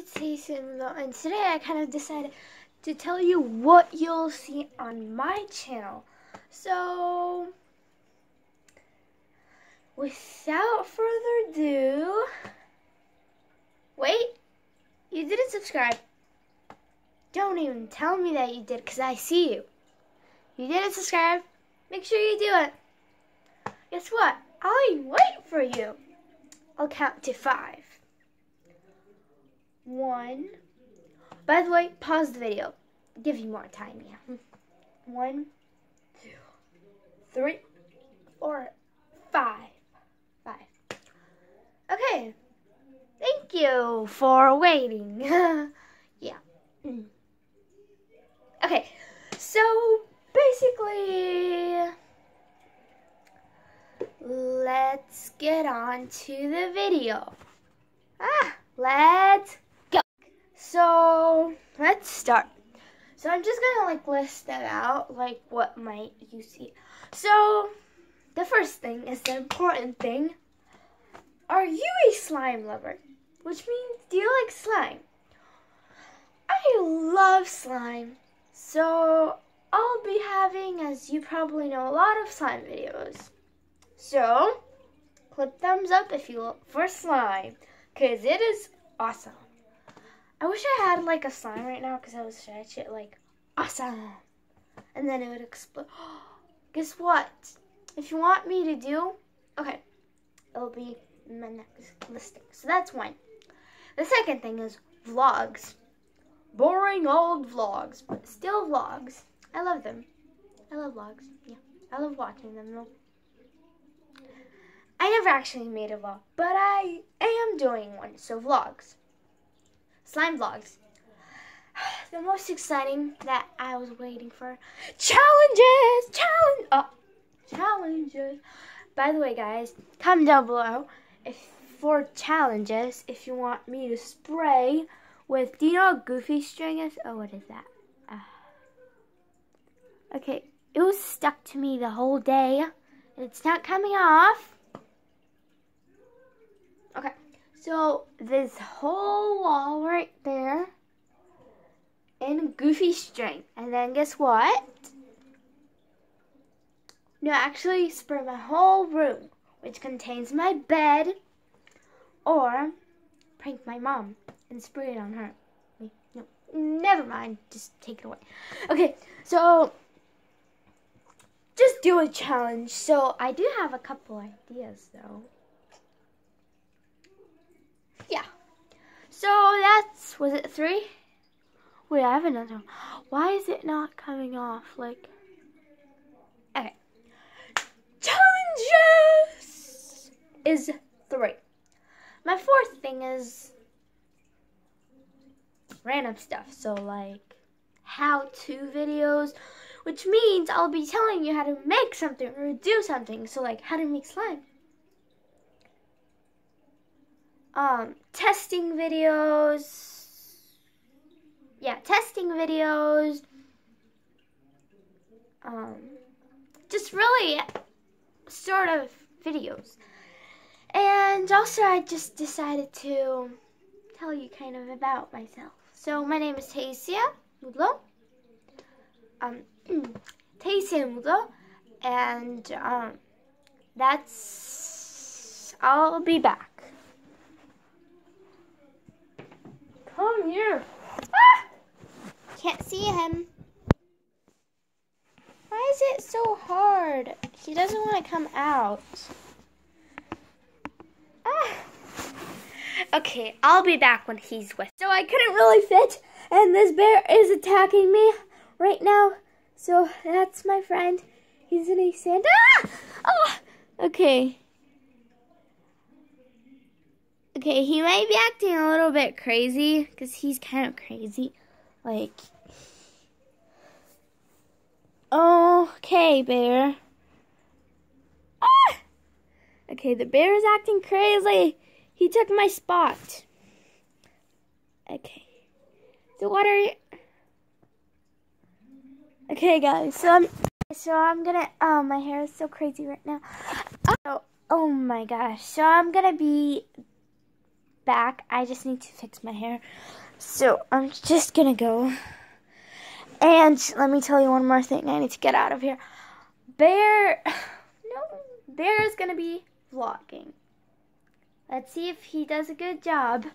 it's Jason, and today I kind of decided to tell you what you'll see on my channel. So, without further ado, wait, you didn't subscribe. Don't even tell me that you did, because I see you. You didn't subscribe, make sure you do it. Guess what? I'll wait for you. I'll count to five. One. By the way, pause the video. Give you more time, yeah. One, two, three, four, five. Five. Okay. Thank you for waiting. yeah. Okay. So basically let's get on to the video. Ah, let's so let's start. So I'm just gonna like list them out, like what might you see. So the first thing is the important thing. Are you a slime lover? Which means, do you like slime? I love slime. So I'll be having, as you probably know, a lot of slime videos. So click thumbs up if you look for slime, because it is awesome. I wish I had like a slime right now because I would stretch it like awesome. And then it would explode. Guess what? If you want me to do, okay, it'll be my next listing. So that's one. The second thing is vlogs. Boring old vlogs, but still vlogs. I love them. I love vlogs. Yeah, I love watching them though. I never actually made a vlog, but I am doing one, so vlogs slime vlogs. The most exciting that I was waiting for. Challenges! Challenge! Oh, challenges. By the way, guys, comment down below if for challenges if you want me to spray with, do you know goofy string is? Oh, what is that? Uh, okay, it was stuck to me the whole day. It's not coming off. Okay. So this whole wall right there in goofy string. And then guess what? No, actually spray my whole room, which contains my bed, or prank my mom and spray it on her. No, never mind. Just take it away. Okay, so just do a challenge. So I do have a couple ideas though. Yeah. So that's, was it three? Wait, I have another one. Why is it not coming off? Like, okay. Challenges is three. My fourth thing is random stuff. So like how-to videos, which means I'll be telling you how to make something or do something. So like how to make slime um, testing videos. Yeah, testing videos. Um, just really sort of videos. And also, I just decided to tell you kind of about myself. So, my name is Tasia Mudlo. Um, Tasia Mudlo. And, um, that's, I'll be back. Come here. Ah! Can't see him. Why is it so hard? He doesn't want to come out. Ah. Okay, I'll be back when he's with. So I couldn't really fit, and this bear is attacking me right now. So that's my friend. He's in a sand. Ah! Oh! Okay. Okay, he might be acting a little bit crazy because he's kind of crazy. Like, okay, bear. Ah! Okay, the bear is acting crazy. He took my spot. Okay. So what are you? Okay, guys. So I'm so I'm gonna. Oh, my hair is so crazy right now. Oh, oh my gosh. So I'm gonna be back. I just need to fix my hair. So I'm just gonna go. And let me tell you one more thing. I need to get out of here. Bear, no, Bear is gonna be vlogging. Let's see if he does a good job.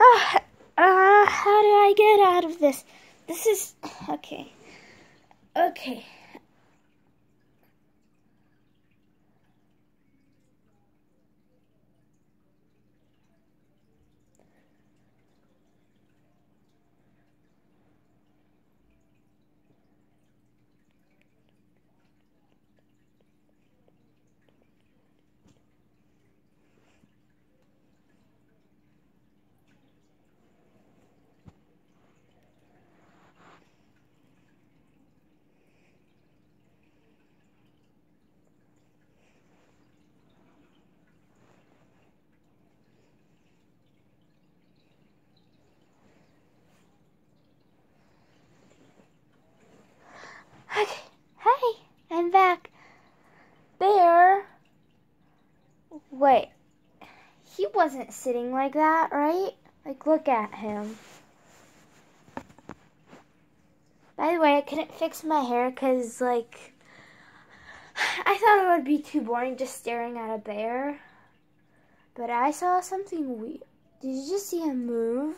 Uh, uh, how do I get out of this? This is. Okay. Okay. Hey, I'm back. Bear. Wait. He wasn't sitting like that, right? Like, look at him. By the way, I couldn't fix my hair because, like, I thought it would be too boring just staring at a bear. But I saw something weird. Did you just see him move?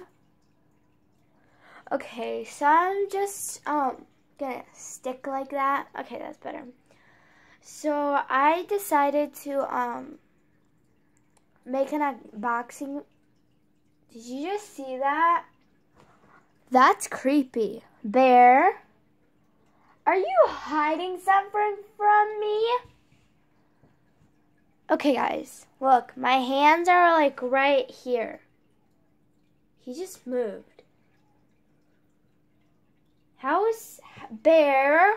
Okay, so I'm just, um, gonna stick like that. Okay, that's better. So I decided to um make an unboxing. Did you just see that? That's creepy. Bear, are you hiding something from me? Okay, guys, look, my hands are like right here. He just moved. How is Bear?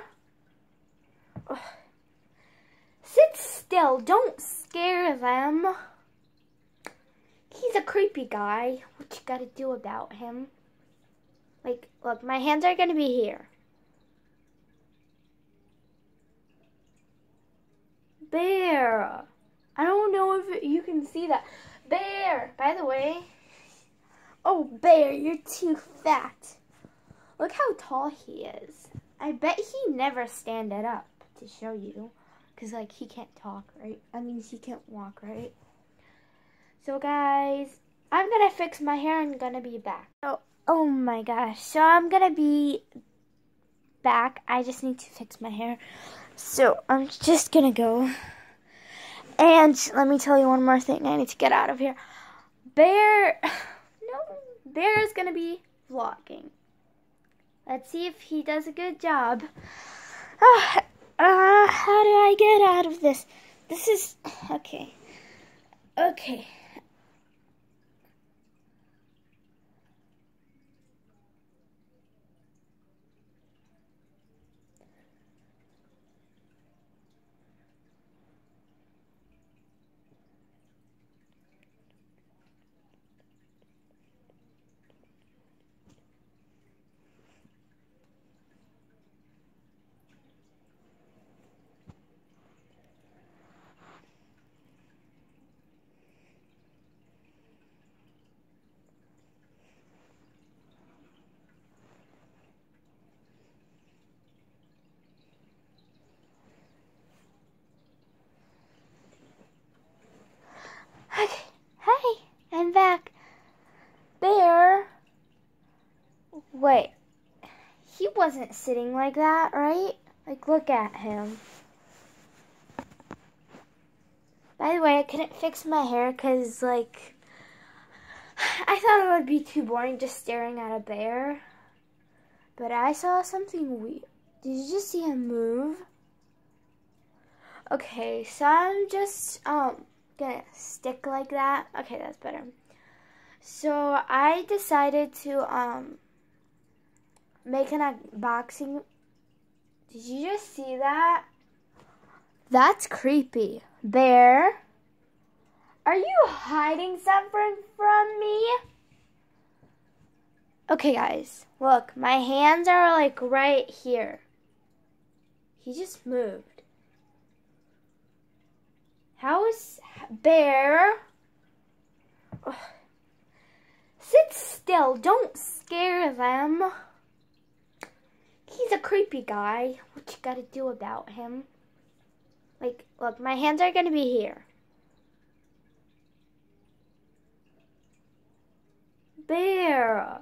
Ugh. Sit still. Don't scare them. He's a creepy guy. What you gotta do about him? Like, look, my hands are gonna be here. Bear. I don't know if you can see that. Bear, by the way. Oh, Bear, you're too fat. Look how tall he is. I bet he never standed up to show you. Because, like, he can't talk, right? I mean, he can't walk, right? So, guys, I'm to fix my hair and to be back. Oh, oh my gosh. So, I'm to be back. I just need to fix my hair. So, I'm just to go. And let me tell you one more thing. I need to get out of here. Bear, no, Bear is to be vlogging. Let's see if he does a good job. Uh, uh, how do I get out of this? This is. Okay. Okay. Hey, I'm back. Bear. Wait. He wasn't sitting like that, right? Like, look at him. By the way, I couldn't fix my hair because, like, I thought it would be too boring just staring at a bear. But I saw something weird. Did you just see him move? Okay, so I'm just, um, gonna stick like that. Okay, that's better. So I decided to um make an unboxing. Did you just see that? That's creepy. Bear, are you hiding something from me? Okay, guys, look, my hands are like right here. He just moved. How is Bear? Ugh. Sit still. Don't scare them. He's a creepy guy. What you gotta do about him? Like, look, my hands are gonna be here. Bear.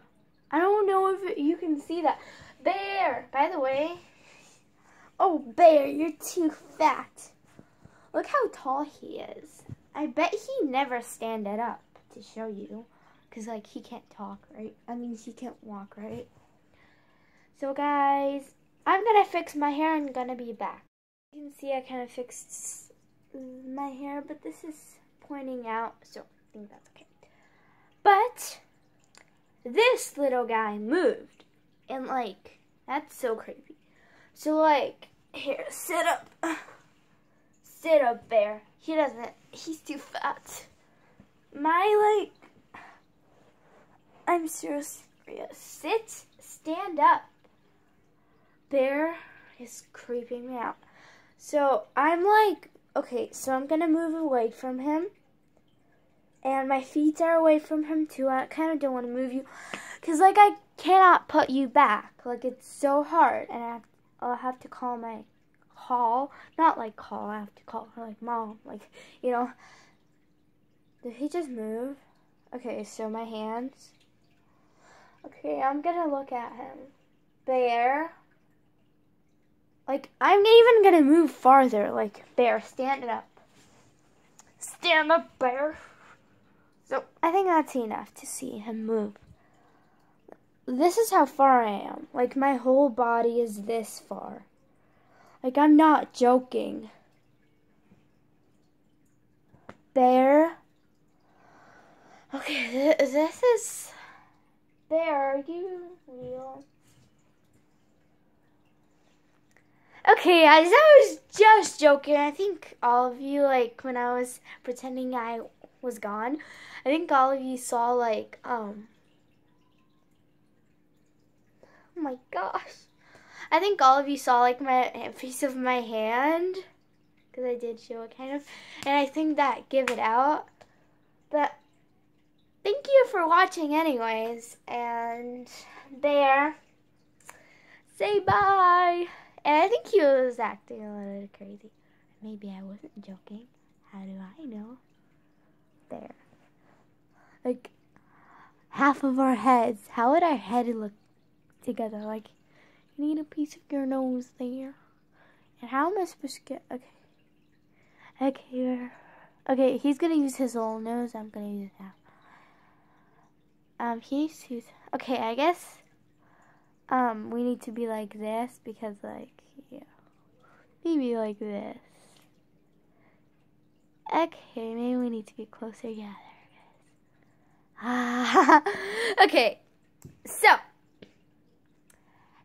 I don't know if you can see that. Bear, by the way. Oh, Bear, you're too fat. Look how tall he is. I bet he never standed up to show you. Because, like, he can't talk, right? I mean, he can't walk, right? So, guys, I'm to fix my hair and to be back. You can see I kind of fixed my hair, but this is pointing out, so I think that's okay. But this little guy moved. And like, that's so creepy. So like, here, sit up. Sit up, bear. He doesn't, he's too fat. My like, I'm serious. Sit, stand up. Bear is creeping me out. So I'm like, okay, so I'm gonna move away from him and my feet are away from him too. I kind of don't want to move you because like I cannot put you back. Like it's so hard and I have, I'll have to call my call, not like call, I have to call her like mom, like, you know. Did he just move? Okay, so my hands. Okay, I'm gonna look at him. Bear. Like, I'm even gonna move farther. Like, bear, stand up. Stand up, bear. So I think that's enough to see him move. This is how far I am. Like my whole body is this far. Like I'm not joking. Bear. Okay, th this is... Bear, are you real? Okay, I was just joking. I think all of you, like, when I was pretending I was gone. I think all of you saw like um Oh my gosh. I think all of you saw like my piece of my hand because I did show it kind of and I think that give it out. But thank you for watching anyways and there say bye. And I think he was acting a little crazy. Maybe I wasn't joking. How do I know? there. Like half of our heads. How would our head look together? Like you need a piece of your nose there. And how am I supposed to get okay. Okay, okay, he's gonna use his little nose, I'm gonna use that. Um, he needs to okay, I guess, um, we need to be like this, because, like, yeah, maybe like this. Okay, maybe we need to get closer. Yeah, there it is. okay, so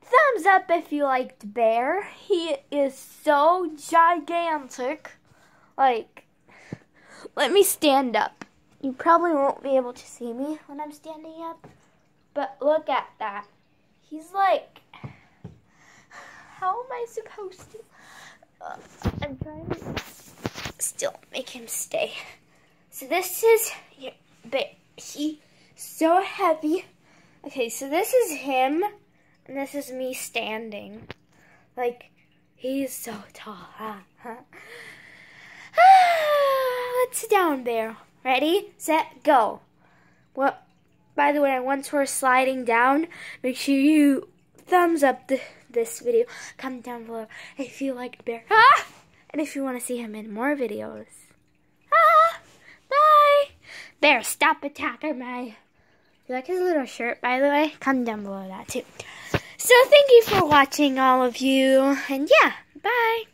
thumbs up if you liked Bear. He is so gigantic. Like, let me stand up. You probably won't be able to see me when I'm standing up, but look at that. He's like, how am I supposed to? Uh, I'm trying to still make him stay. So this is, but he so heavy. Okay, so this is him, and this is me standing. Like, he's so tall. Huh? Let's sit down there. Ready, set, go. Well, by the way, once we're sliding down, make sure you thumbs up this video. Comment down below if you liked Bear. Ah! and if you want to see him in more videos. Ah, bye! There, stop attacking me. You like his little shirt, by the way? Comment down below that, too. So, thank you for watching, all of you. And, yeah, bye.